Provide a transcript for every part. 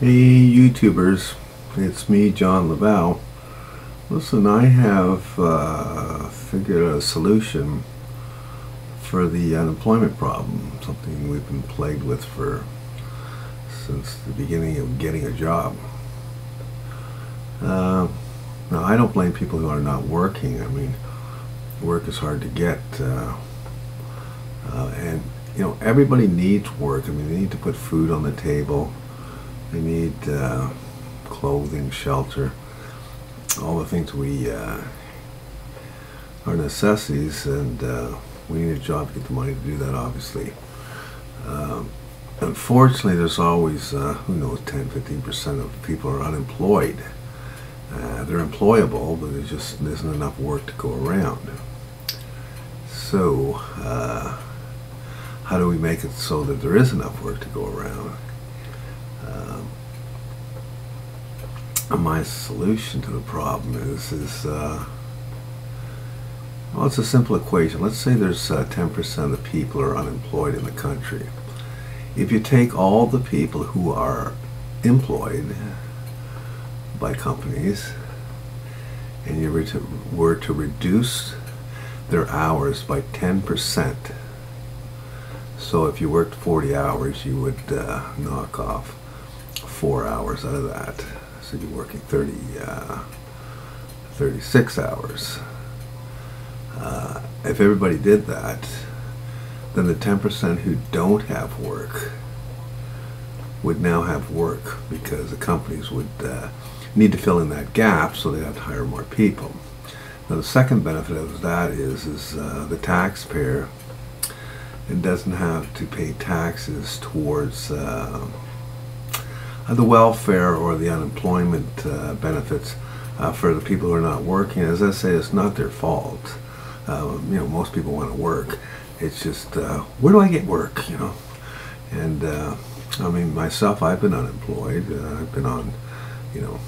Hey YouTubers, it's me John Lavelle. Listen, I have uh, figured out a solution for the unemployment problem, something we've been plagued with for since the beginning of getting a job. Uh, now I don't blame people who are not working. I mean, work is hard to get, uh, uh, and you know everybody needs work. I mean, they need to put food on the table they need uh, clothing, shelter, all the things we uh, are necessities, and uh, we need a job to get the money to do that, obviously. Um, unfortunately, there's always, uh, who knows, 10 15% of people are unemployed. Uh, they're employable, but there just isn't enough work to go around. So, uh, how do we make it so that there is enough work to go around? My solution to the problem is is uh, well, it's a simple equation. Let's say there's 10% uh, of the people are unemployed in the country. If you take all the people who are employed by companies and you were to, were to reduce their hours by 10%, so if you worked 40 hours, you would uh, knock off four hours out of that so you're working 30, uh, 36 hours. Uh, if everybody did that, then the 10% who don't have work would now have work because the companies would uh, need to fill in that gap so they have to hire more people. Now the second benefit of that is, is uh, the taxpayer it doesn't have to pay taxes towards uh, the welfare or the unemployment uh, benefits uh, for the people who are not working. As I say, it's not their fault. Um, you know, most people want to work. It's just, uh, where do I get work, you know? And, uh, I mean, myself, I've been unemployed. Uh, I've been on, you know,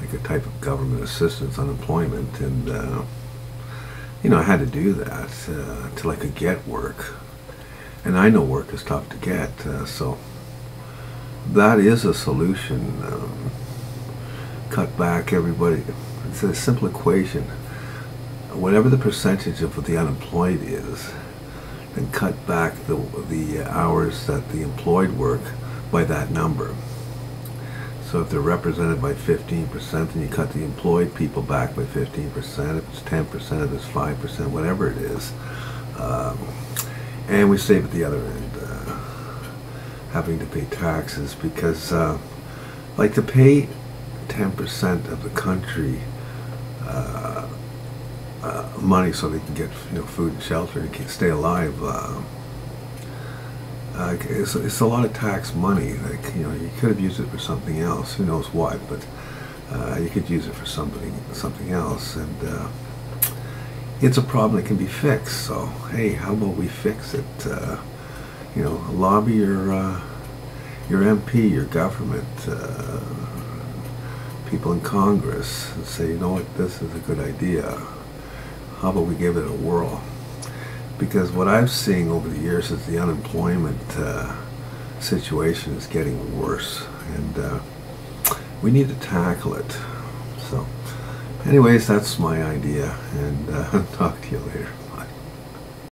like a type of government assistance unemployment. And, you know, I had to do that until I could get work. And I know work is tough to get, so that is a solution. Um, cut back everybody. It's a simple equation. Whatever the percentage of the unemployed is, then cut back the, the hours that the employed work by that number. So if they're represented by 15%, then you cut the employed people back by 15%. If it's 10%, if it's 5%, whatever it is. Um, and we save at the other end having to pay taxes because uh, like to pay 10% of the country uh, uh, money so they can get you know food and shelter and can stay alive uh, it's, it's, a lot of tax money. Like you know you could have used it for something else. Who knows what but uh, you could use it for something something else. And uh, it's a problem that can be fixed. So hey how about we fix it you know, lobby your uh, your MP, your government, uh, people in Congress, and say, you know what, this is a good idea. How about we give it a whirl? Because what I've seen over the years is the unemployment uh, situation is getting worse, and uh, we need to tackle it. So, anyways, that's my idea, and uh, talk to you later.